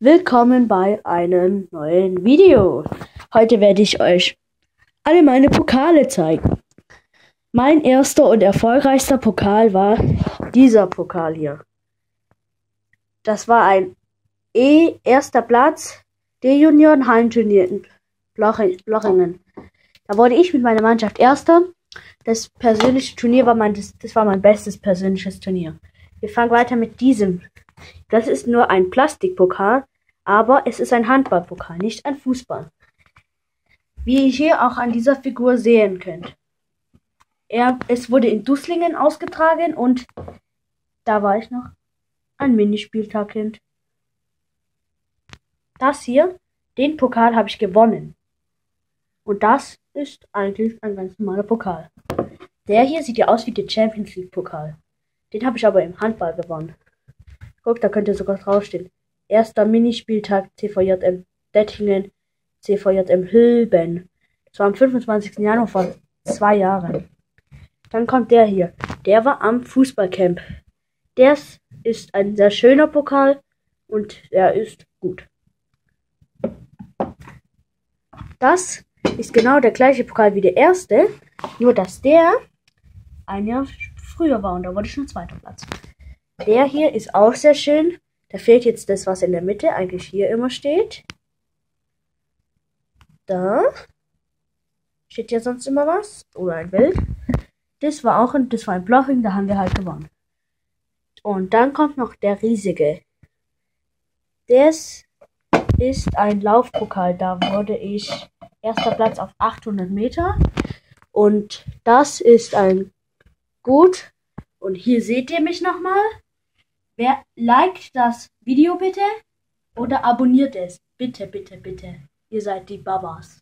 Willkommen bei einem neuen Video. Heute werde ich euch alle meine Pokale zeigen. Mein erster und erfolgreichster Pokal war dieser Pokal hier. Das war ein E erster Platz der Junioren Heimturnier in Blochingen. Da wurde ich mit meiner Mannschaft erster. Das persönliche Turnier war mein das, das war mein bestes persönliches Turnier. Wir fangen weiter mit diesem das ist nur ein Plastikpokal, aber es ist ein Handballpokal, nicht ein Fußball. Wie ihr hier auch an dieser Figur sehen könnt. Er, es wurde in Dusslingen ausgetragen und da war ich noch ein Minispieltagkind. Das hier, den Pokal habe ich gewonnen. Und das ist eigentlich ein ganz normaler Pokal. Der hier sieht ja aus wie der Champions League Pokal. Den habe ich aber im Handball gewonnen. Guck, da könnte sogar draufstehen. Erster Minispieltag CVJM Dettingen, CVJM Hilben. Das war am 25. Januar vor zwei Jahren. Dann kommt der hier. Der war am Fußballcamp. Der ist ein sehr schöner Pokal und er ist gut. Das ist genau der gleiche Pokal wie der erste, nur dass der ein Jahr früher war und da wurde schon zweiter Platz. Der hier ist auch sehr schön. Da fehlt jetzt das, was in der Mitte eigentlich hier immer steht. Da steht ja sonst immer was. Oder ein Bild. Das war auch ein, das war ein Blocking, da haben wir halt gewonnen. Und dann kommt noch der riesige. Das ist ein Laufpokal. Da wurde ich erster Platz auf 800 Meter. Und das ist ein gut. Und hier seht ihr mich nochmal. Wer liked das Video bitte oder abonniert es. Bitte, bitte, bitte. Ihr seid die Babas.